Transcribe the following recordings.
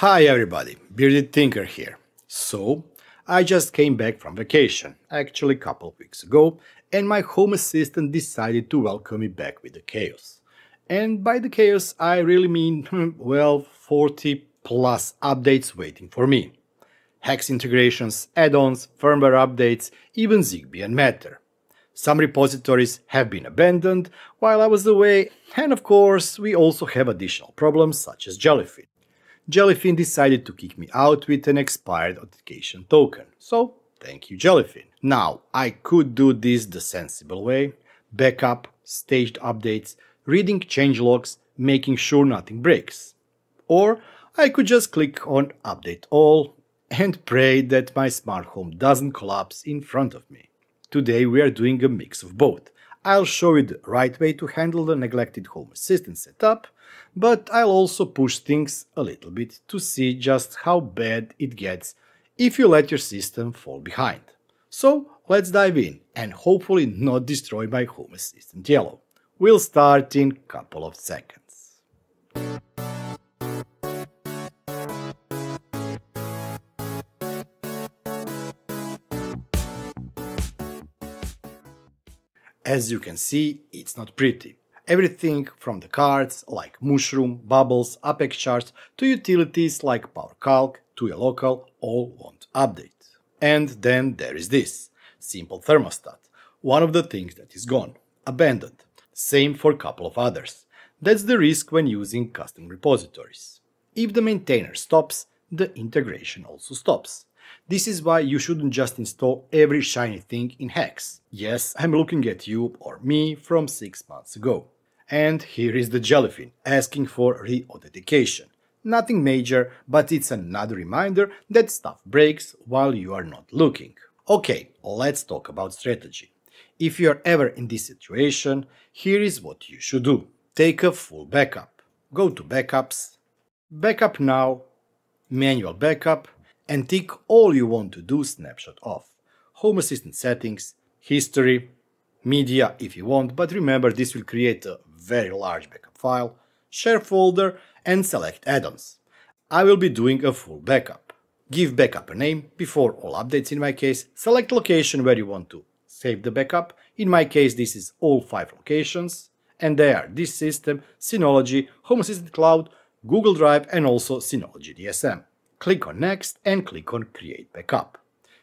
Hi everybody, Bearded Tinker here. So, I just came back from vacation, actually a couple of weeks ago, and my home assistant decided to welcome me back with the chaos. And by the chaos, I really mean, well, 40 plus updates waiting for me. HACS integrations, add-ons, firmware updates, even Zigbee and Matter. Some repositories have been abandoned while I was away, and of course, we also have additional problems such as Jellyfin. Jellyfin decided to kick me out with an expired authentication token. So, thank you Jellyfin. Now, I could do this the sensible way, backup, staged updates, reading changelogs, making sure nothing breaks. Or I could just click on update all and pray that my smart home doesn't collapse in front of me. Today we are doing a mix of both. I'll show you the right way to handle the neglected Home Assistant setup, but I'll also push things a little bit to see just how bad it gets if you let your system fall behind. So let's dive in and hopefully not destroy my Home Assistant yellow. We'll start in couple of seconds. As you can see, it's not pretty. Everything from the cards like Mushroom, Bubbles, Apex charts to utilities like Power PowerCalc, Tuya Local all want update. And then there is this, Simple Thermostat, one of the things that is gone, abandoned. Same for a couple of others. That's the risk when using custom repositories. If the maintainer stops, the integration also stops. This is why you shouldn't just install every shiny thing in HACS. Yes, I'm looking at you or me from 6 months ago. And here is the Jellyfin asking for re-authentication. Nothing major, but it's another reminder that stuff breaks while you are not looking. Okay, let's talk about strategy. If you are ever in this situation, here is what you should do. Take a full backup. Go to Backups, Backup Now, Manual Backup, and tick all you want to do snapshot off. Home Assistant settings, history, media if you want, but remember this will create a very large backup file, share folder and select add-ons. I will be doing a full backup. Give backup a name before all updates in my case, select location where you want to save the backup, in my case this is all 5 locations, and they are this system, Synology, Home Assistant Cloud, Google Drive and also Synology DSM. Click on Next and click on Create Backup.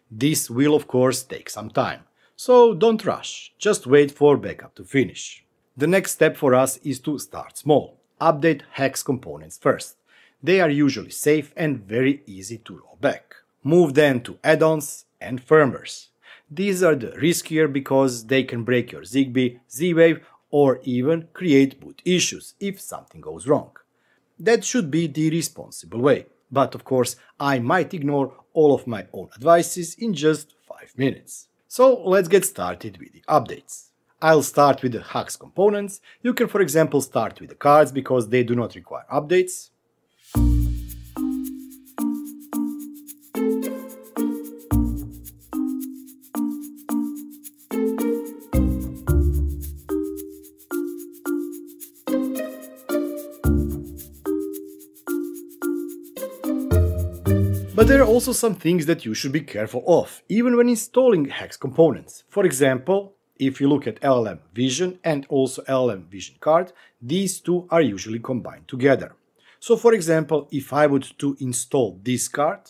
This will of course take some time, so don't rush, just wait for backup to finish. The next step for us is to start small. Update HACS components first. They are usually safe and very easy to roll back. Move then to add-ons and firmwares. These are the riskier because they can break your Zigbee, Z-Wave or even create boot issues if something goes wrong. That should be the responsible way. But of course, I might ignore all of my own advices in just 5 minutes. So let's get started with the updates. I'll start with the HACS components. You can for example start with the cards because they do not require updates. But there are also some things that you should be careful of, even when installing HACS components. For example, if you look at LLM Vision and also LLM Vision card, these two are usually combined together. So for example, if I would to install this card,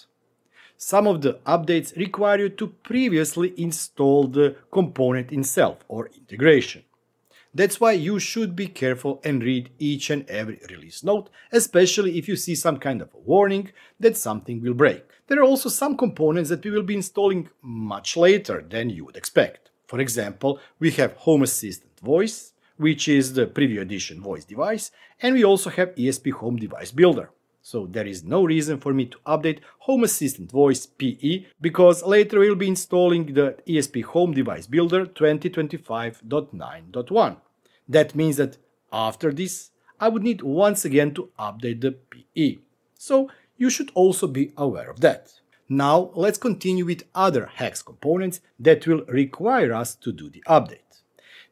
some of the updates require you to previously install the component itself or integration. That's why you should be careful and read each and every release note, especially if you see some kind of a warning that something will break. There are also some components that we will be installing much later than you would expect. For example, we have Home Assistant Voice, which is the preview edition voice device, and we also have ESPHome Device Builder. So there is no reason for me to update Home Assistant Voice PE because later we'll be installing the ESPHome Device Builder 2025.9.1. That means that after this, I would need once again to update the PE. So you should also be aware of that. Now let's continue with other HACS components that will require us to do the update.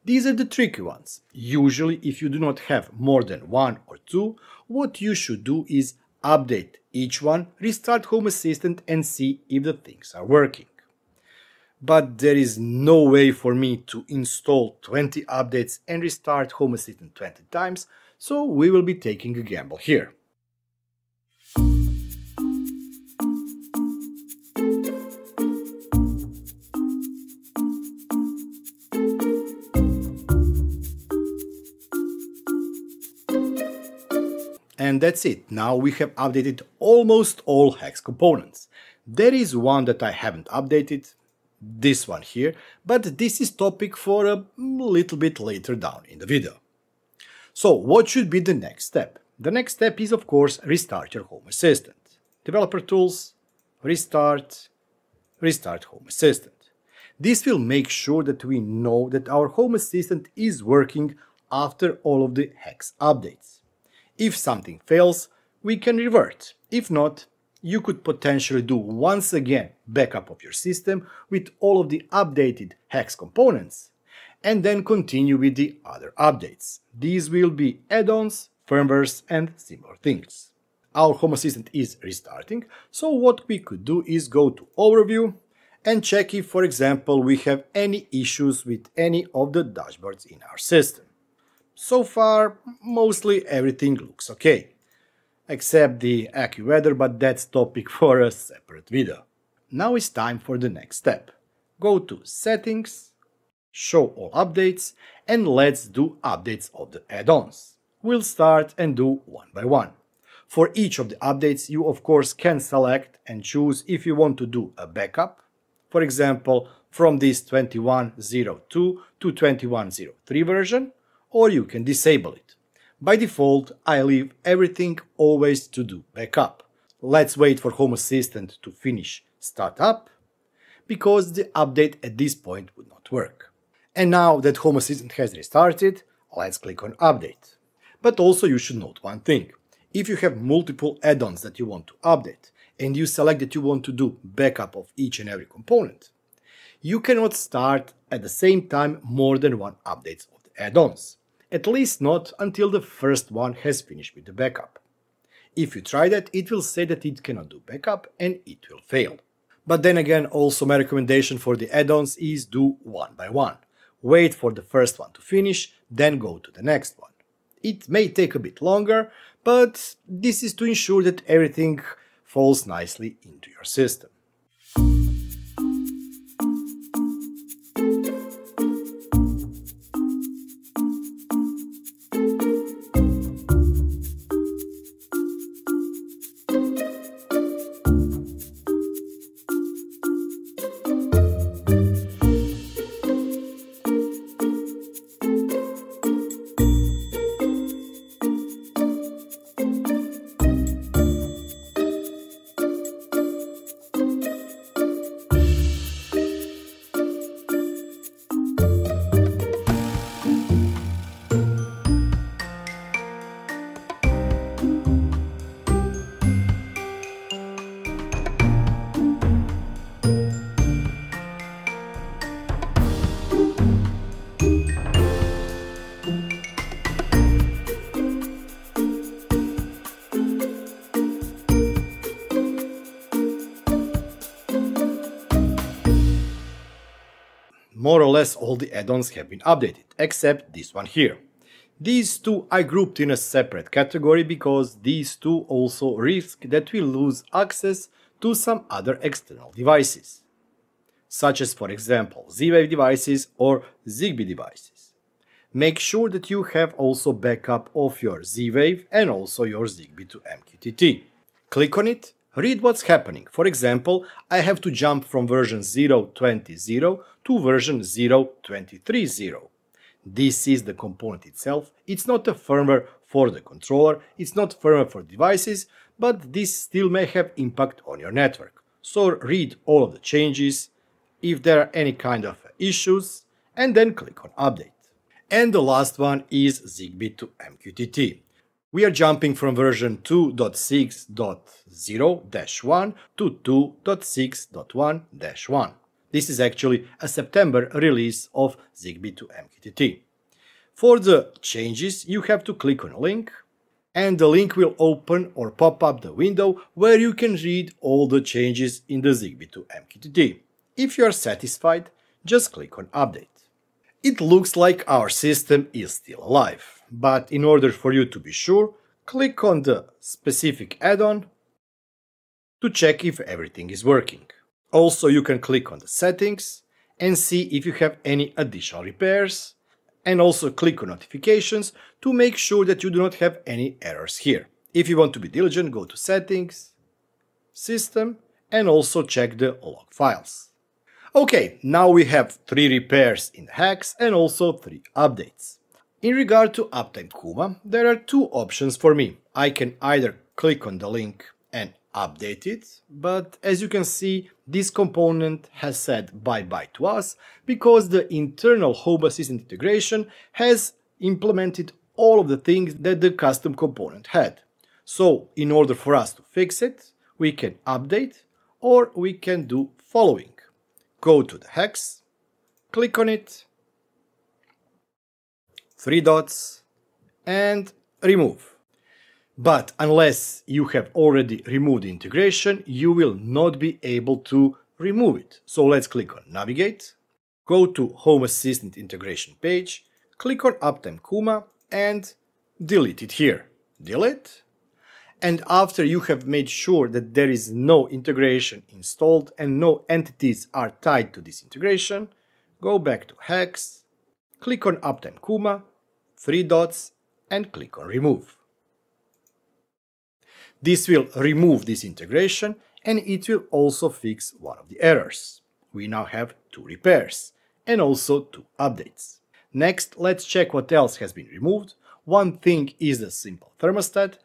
These are the tricky ones. Usually if you do not have more than one or two, what you should do is update each one, restart Home Assistant and see if the things are working. But there is no way for me to install 20 updates and restart Home Assistant 20 times, so we will be taking a gamble here. And that's it, now we have updated almost all HACS components. There is one that I haven't updated, this one here, but this is topic for a little bit later down in the video. So what should be the next step? The next step is of course restart your Home Assistant. Developer Tools, Restart, Restart Home Assistant. This will make sure that we know that our Home Assistant is working after all of the HACS updates. If something fails, we can revert. If not, you could potentially do once again backup of your system with all of the updated HACS components and then continue with the other updates. These will be add-ons, firmwares and similar things. Our Home Assistant is restarting, so what we could do is go to Overview and check if, for example, we have any issues with any of the dashboards in our system. So far, mostly everything looks okay. Except the AccuWeather, but that's topic for a separate video. Now it's time for the next step. Go to Settings, Show all updates, and let's do updates of the add-ons. We'll start and do one by one. For each of the updates, you of course can select and choose if you want to do a backup, for example, from this 21.02 to 21.03 version, or you can disable it. By default, I leave everything always to do backup. Let's wait for Home Assistant to finish startup, because the update at this point would not work. And now that Home Assistant has restarted, let's click on Update. But also you should note one thing. If you have multiple add-ons that you want to update, and you select that you want to do backup of each and every component, you cannot start at the same time more than one updates of the add-ons at least not until the first one has finished with the backup. If you try that, it will say that it cannot do backup and it will fail. But then again, also my recommendation for the add-ons is do one by one. Wait for the first one to finish, then go to the next one. It may take a bit longer, but this is to ensure that everything falls nicely into your system. All the add-ons have been updated, except this one here. These two I grouped in a separate category because these two also risk that we lose access to some other external devices, such as for example Z-Wave devices or ZigBee devices. Make sure that you have also backup of your Z-Wave and also your ZigBee to MQTT. Click on it read what's happening. For example, I have to jump from version 0.20 to version 0.23.0. This is the component itself. It's not a firmware for the controller, it's not firmware for devices, but this still may have impact on your network. So read all of the changes, if there are any kind of issues, and then click on update. And the last one is ZigBee to MQTT. We are jumping from version 2.6.0-1 to 2.6.1-1. This is actually a September release of ZigBee to MQTT. For the changes, you have to click on a link, and the link will open or pop up the window where you can read all the changes in the ZigBee to MQTT. If you are satisfied, just click on Update. It looks like our system is still alive, but in order for you to be sure, click on the specific add-on to check if everything is working. Also, you can click on the settings and see if you have any additional repairs and also click on notifications to make sure that you do not have any errors here. If you want to be diligent, go to settings, system and also check the log files. Okay, now we have three repairs in the HACS and also three updates. In regard to Uptime Kuma, there are two options for me. I can either click on the link and update it, but as you can see, this component has said bye-bye to us because the internal Home Assistant integration has implemented all of the things that the custom component had. So in order for us to fix it, we can update or we can do following. Go to the HACS, click on it, three dots, and remove. But unless you have already removed the integration, you will not be able to remove it. So let's click on Navigate, go to Home Assistant integration page, click on Uptime Kuma and delete it here. Delete. And after you have made sure that there is no integration installed and no entities are tied to this integration, go back to HACS, click on Uptime Kuma, three dots and click on Remove. This will remove this integration and it will also fix one of the errors. We now have two repairs and also two updates. Next, let's check what else has been removed. One thing is the simple thermostat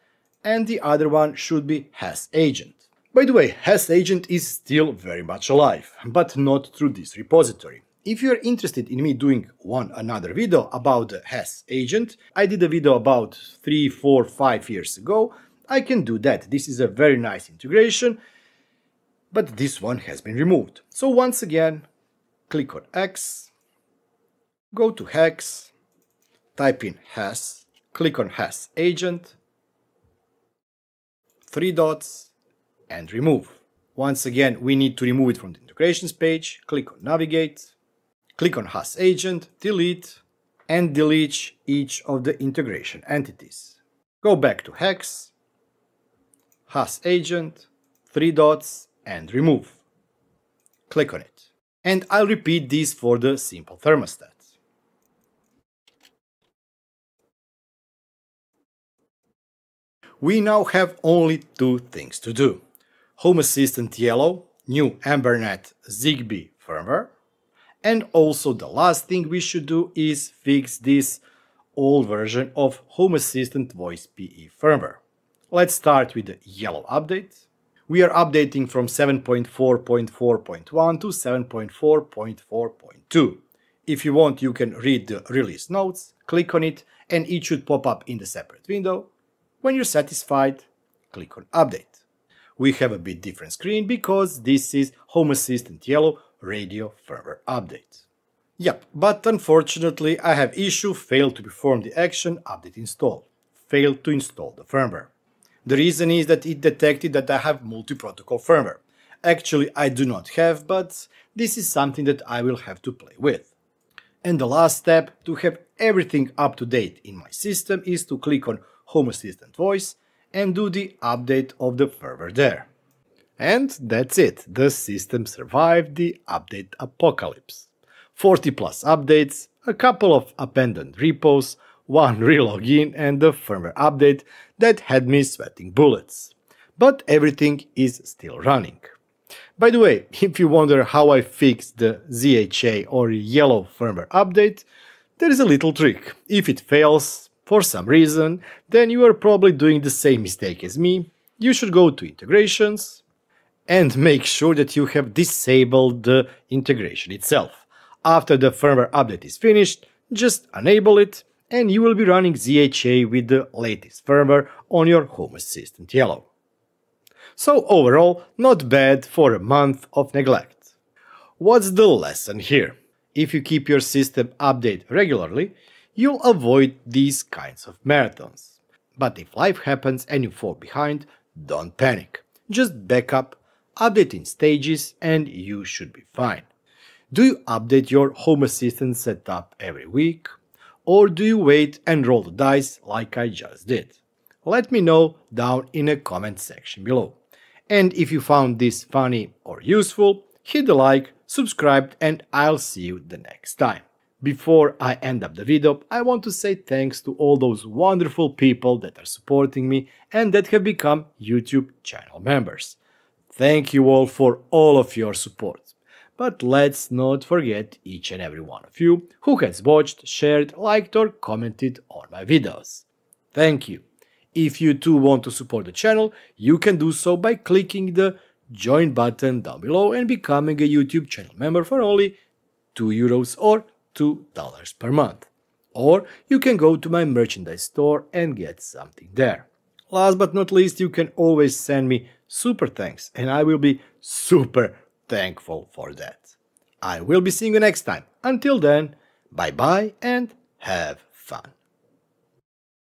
and the other one should be HASS.Agent. By the way, HASS.Agent is still very much alive, but not through this repository. If you are interested in me doing one another video about the HASS.Agent, I did a video about 3, 4, 5 years ago I can do that. This is a very nice integration, but this one has been removed. So once again, click on X, go to HACS, type in HASS, click on HASS.Agent, three dots, and remove. Once again, we need to remove it from the integrations page, click on navigate, click on HASS.Agent, delete, and delete each of the integration entities. Go back to HACS, HAS agent, three dots and remove. Click on it. And I'll repeat this for the simple thermostat. We now have only two things to do. Home Assistant Yellow, new EmberZNet ZigBee firmware, and also the last thing we should do is fix this old version of Home Assistant Voice PE firmware. Let's start with the yellow update. We are updating from 7.4.4.1 to 7.4.4.2. If you want, you can read the release notes, click on it, and it should pop up in the separate window. When you're satisfied, click on Update. We have a bit different screen because this is Home Assistant Yellow Radio Firmware Update. Yep, but unfortunately I have issue failed to perform the action update install. Failed to install the firmware. The reason is that it detected that I have multi-protocol firmware. Actually, I do not have, but this is something that I will have to play with. And the last step to have everything up to date in my system is to click on Home Assistant Voice and do the update of the firmware there. And that's it, the system survived the update apocalypse. 40 plus updates, a couple of abandoned repos, one relogin and the firmware update that had me sweating bullets. But everything is still running. By the way, if you wonder how I fixed the ZHA or yellow firmware update, there is a little trick. If it fails, for some reason, then you are probably doing the same mistake as me. You should go to integrations and make sure that you have disabled the integration itself. After the firmware update is finished, just enable it and you will be running ZHA with the latest firmware on your Home Assistant Yellow. So overall, not bad for a month of neglect. What's the lesson here? If you keep your system update regularly, you'll avoid these kinds of marathons. But if life happens and you fall behind, don't panic. Just back up, update in stages, and you should be fine. Do you update your Home Assistant setup every week? Or do you wait and roll the dice like I just did? Let me know down in the comment section below. And if you found this funny or useful, hit the like, subscribe, and I'll see you the next time. Before I end up the video, I want to say thanks to all those wonderful people that are supporting me and that have become YouTube channel members. Thank you all for all of your support. But let's not forget each and every one of you who has watched, shared, liked or commented on my videos. Thank you. If you too want to support the channel, you can do so by clicking the join button down below and becoming a YouTube channel member for only 2 euros or $2 per month. Or you can go to my merchandise store and get something there. Last but not least, you can always send me super thanks and I will be super thankful for that. I will be seeing you next time. Until then, bye bye and have fun.